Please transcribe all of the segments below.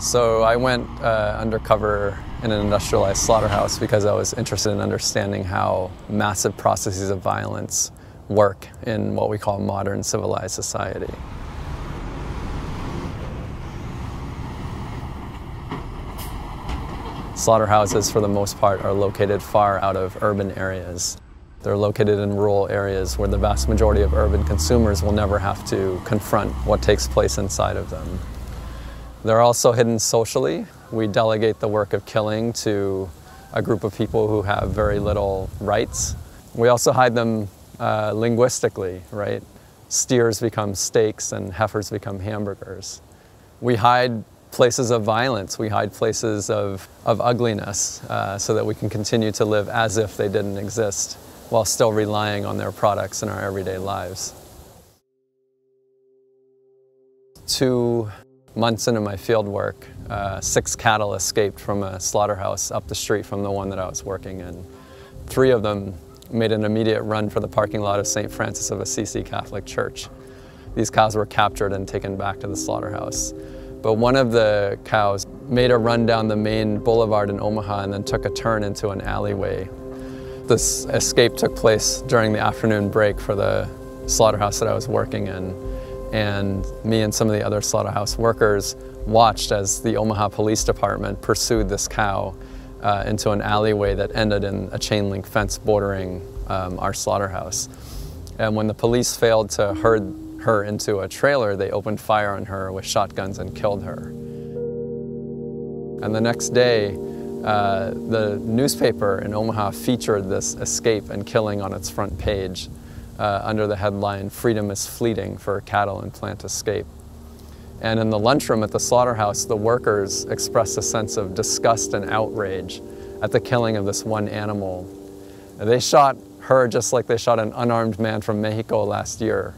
So I went uh, undercover in an industrialized slaughterhouse because I was interested in understanding how massive processes of violence work in what we call modern civilized society. Slaughterhouses, for the most part, are located far out of urban areas. They're located in rural areas where the vast majority of urban consumers will never have to confront what takes place inside of them. They're also hidden socially. We delegate the work of killing to a group of people who have very little rights. We also hide them uh, linguistically, right? Steers become steaks and heifers become hamburgers. We hide places of violence, we hide places of, of ugliness uh, so that we can continue to live as if they didn't exist while still relying on their products in our everyday lives. Two months into my field work, uh, six cattle escaped from a slaughterhouse up the street from the one that I was working in. Three of them made an immediate run for the parking lot of St. Francis of Assisi Catholic Church. These cows were captured and taken back to the slaughterhouse. But one of the cows made a run down the main boulevard in Omaha and then took a turn into an alleyway. This escape took place during the afternoon break for the slaughterhouse that I was working in. And me and some of the other slaughterhouse workers watched as the Omaha Police Department pursued this cow uh, into an alleyway that ended in a chain link fence bordering um, our slaughterhouse. And when the police failed to herd her into a trailer, they opened fire on her with shotguns and killed her. And the next day, uh, the newspaper in Omaha featured this escape and killing on its front page uh, under the headline, Freedom is Fleeting for Cattle and Plant Escape. And in the lunchroom at the slaughterhouse, the workers expressed a sense of disgust and outrage at the killing of this one animal. They shot her just like they shot an unarmed man from Mexico last year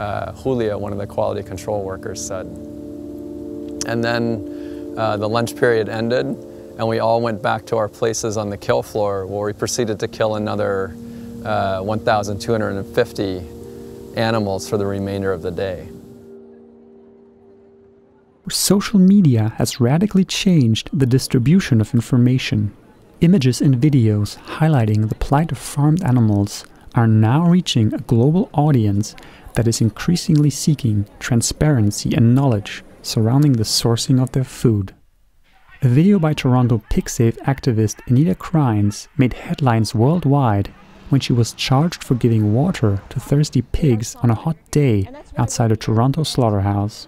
uh, Julia, one of the quality control workers, said. And then uh, the lunch period ended, and we all went back to our places on the kill floor where we proceeded to kill another uh, 1,250 animals for the remainder of the day. Social media has radically changed the distribution of information. Images and videos highlighting the plight of farmed animals are now reaching a global audience that is increasingly seeking transparency and knowledge surrounding the sourcing of their food. A video by Toronto Pig Save activist Anita Krajnc made headlines worldwide when she was charged for giving water to thirsty pigs on a hot day outside a Toronto slaughterhouse.